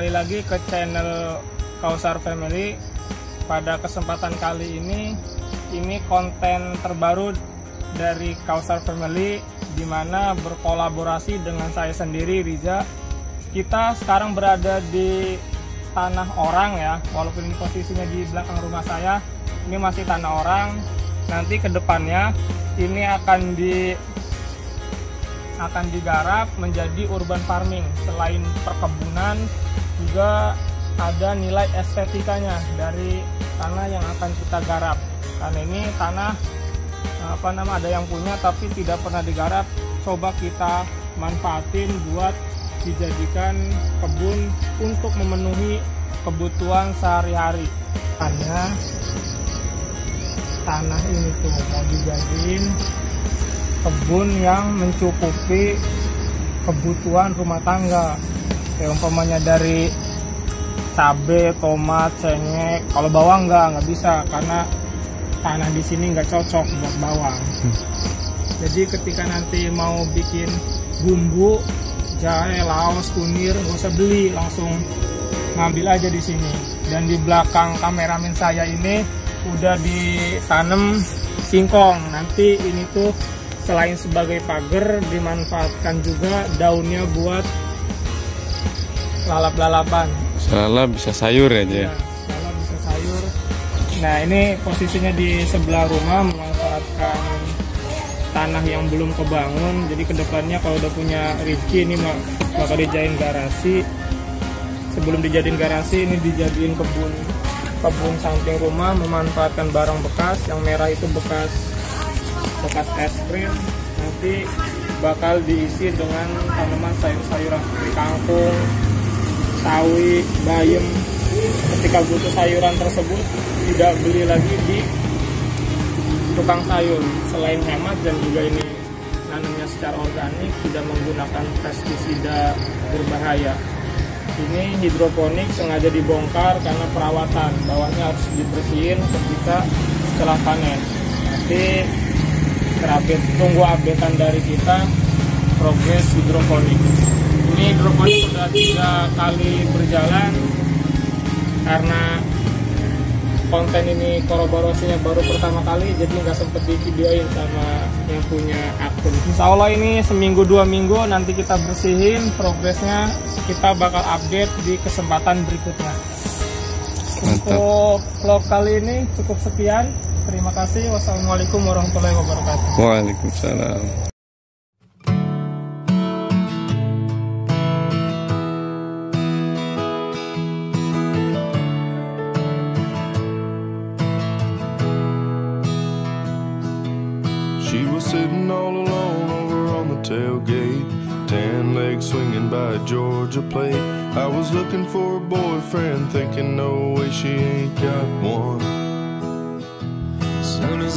kembali ke channel Kausar Family. Pada kesempatan kali ini, ini konten terbaru dari Kausar Family di mana berkolaborasi dengan saya sendiri Riza. Kita sekarang berada di tanah orang ya, walaupun ini posisinya di belakang rumah saya, ini masih tanah orang. Nanti ke depannya ini akan di akan digarap menjadi urban farming. Selain perkebunan, juga ada nilai estetikanya dari tanah yang akan kita garap. Karena ini tanah apa nama ada yang punya tapi tidak pernah digarap. Coba kita manfaatin buat dijadikan kebun untuk memenuhi kebutuhan sehari-hari. Hanya tanah ini tuh mau dijadiin kebun yang mencukupi kebutuhan rumah tangga. Kayak umpamanya dari cabe, tomat, cengek kalau bawang nggak nggak bisa karena tanah di sini nggak cocok buat bawang. Jadi ketika nanti mau bikin bumbu jahe, laos, kunir nggak usah beli langsung ngambil aja di sini. Dan di belakang kameramen saya ini udah ditanam singkong. Nanti ini tuh selain sebagai pagar dimanfaatkan juga daunnya buat lalap-lalapan. Salah bisa sayur aja. Ya, lalap bisa sayur. Nah ini posisinya di sebelah rumah memanfaatkan tanah yang belum kebangun. Jadi ke depannya kalau udah punya rezeki ini bakal dijadiin garasi. Sebelum dijadiin garasi ini dijadiin kebun kebun samping rumah memanfaatkan barang bekas yang merah itu bekas bekas es krim nanti bakal diisi dengan tanaman sayur-sayuran kangkung, sawi, bayam. Ketika butuh sayuran tersebut tidak beli lagi di tukang sayur. Selain hemat dan juga ini nanamnya secara organik, tidak menggunakan pestisida berbahaya. Ini hidroponik sengaja dibongkar karena perawatan. Bawahnya harus dibersihin ketika setelah panen. Nanti terupdate tunggu updatean dari kita progres hidroponik. Ini hidroponik sudah tiga kali berjalan karena konten ini kolaborasinya baru pertama kali jadi nggak sempet di videoin sama yang punya akun. Insya Allah ini seminggu dua minggu nanti kita bersihin progresnya kita bakal update di kesempatan berikutnya. Untuk vlog kali ini cukup sekian Terima kasih. Wassalamualaikum warahmatullahi wabarakatuh. Waalaikumsalam. She was sitting all alone over on the tailgate, tan legs swinging by a Georgia plate. I was looking for a boyfriend, thinking, no way she ain't got one. Soon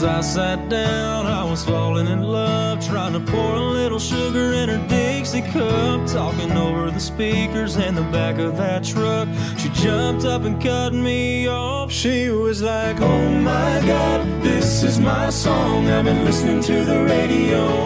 as I sat down, I was falling in love, trying to pour a little sugar in her Dixie cup, talking over the speakers in the back of that truck. She jumped up and cut me off. She was like, Oh my god, this is my song. I've been listening to the radio